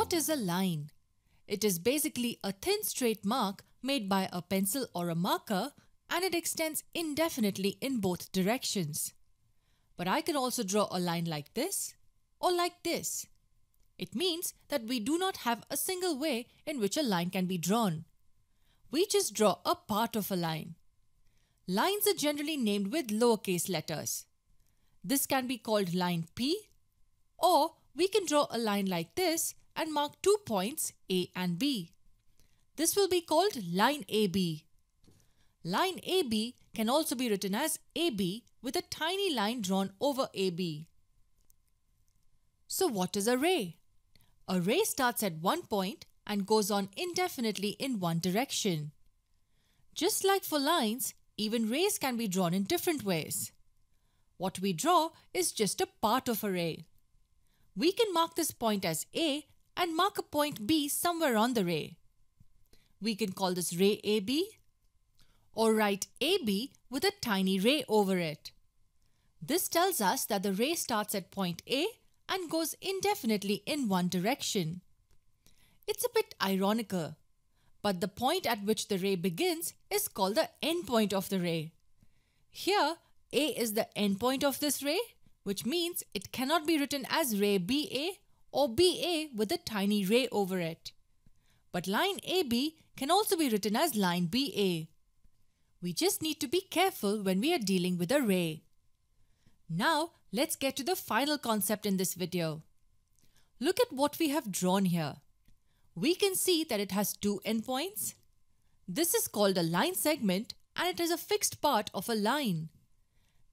What is a line? It is basically a thin straight mark made by a pencil or a marker and it extends indefinitely in both directions. But I can also draw a line like this or like this. It means that we do not have a single way in which a line can be drawn. We just draw a part of a line. Lines are generally named with lowercase letters. This can be called line P or we can draw a line like this and mark two points A and B. This will be called line AB. Line AB can also be written as AB with a tiny line drawn over AB. So what is a ray? A ray starts at one point and goes on indefinitely in one direction. Just like for lines, even rays can be drawn in different ways. What we draw is just a part of a ray. We can mark this point as A and mark a point B somewhere on the ray. We can call this ray AB or write AB with a tiny ray over it. This tells us that the ray starts at point A and goes indefinitely in one direction. It's a bit ironical, but the point at which the ray begins is called the endpoint of the ray. Here, A is the endpoint of this ray, which means it cannot be written as ray BA or BA with a tiny ray over it. But line AB can also be written as line BA. We just need to be careful when we are dealing with a ray. Now, let's get to the final concept in this video. Look at what we have drawn here. We can see that it has two endpoints. This is called a line segment and it is a fixed part of a line.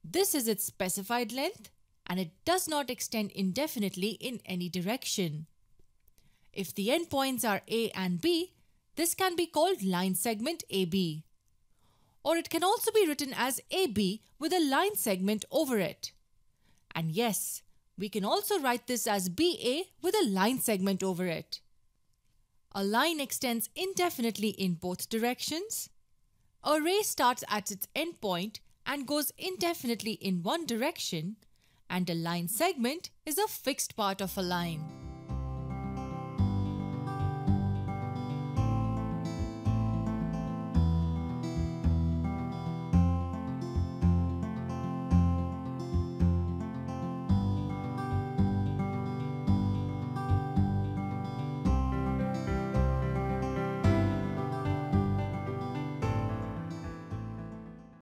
This is its specified length and it does not extend indefinitely in any direction. If the endpoints are A and B, this can be called line segment AB. Or it can also be written as AB with a line segment over it. And yes, we can also write this as BA with a line segment over it. A line extends indefinitely in both directions. A ray starts at its endpoint and goes indefinitely in one direction and a line segment is a fixed part of a line.